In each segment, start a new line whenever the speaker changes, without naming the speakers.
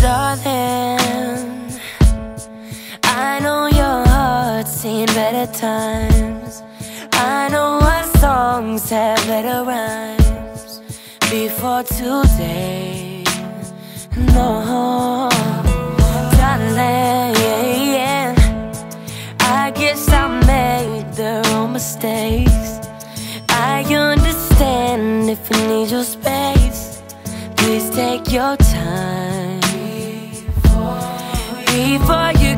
darling. I know your heart's seen better times. I know our songs have better rhymes. Before today, no. Darling, I guess I made the wrong mistakes. I understand if you need your space. Please take your time for you.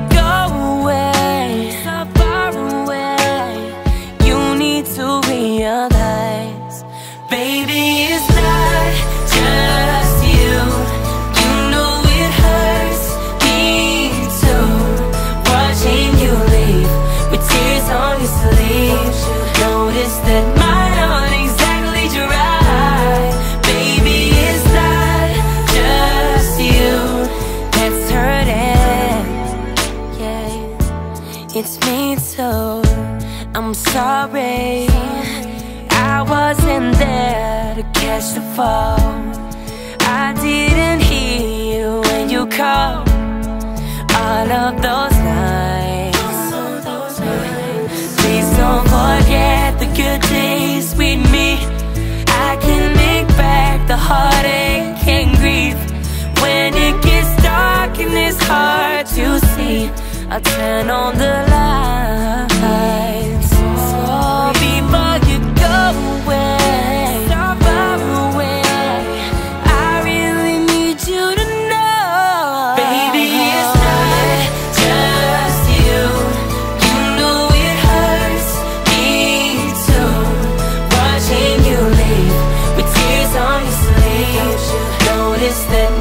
I'm sorry. I wasn't there to catch the fall. I didn't hear you when you called. All of those nights. Please don't forget the good days with me. I can make back the heartache and grief. When it gets dark and it's hard to see I turn on the light. triste.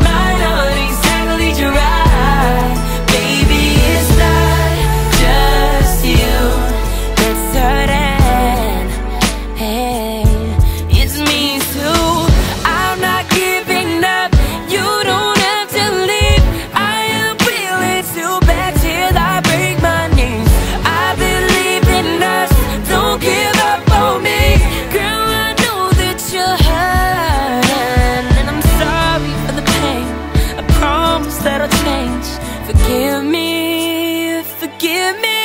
that'll change. Forgive me, forgive me.